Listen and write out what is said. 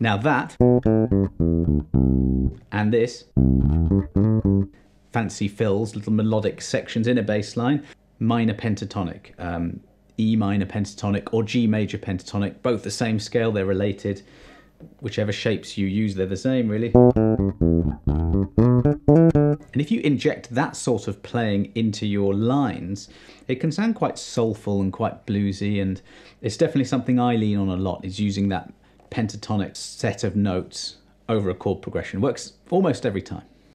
Now that and this fancy fills, little melodic sections in a bass line, minor pentatonic, um, E minor pentatonic or G major pentatonic, both the same scale, they're related. Whichever shapes you use, they're the same, really. And if you inject that sort of playing into your lines, it can sound quite soulful and quite bluesy, and it's definitely something I lean on a lot, is using that pentatonic set of notes over a chord progression. Works almost every time.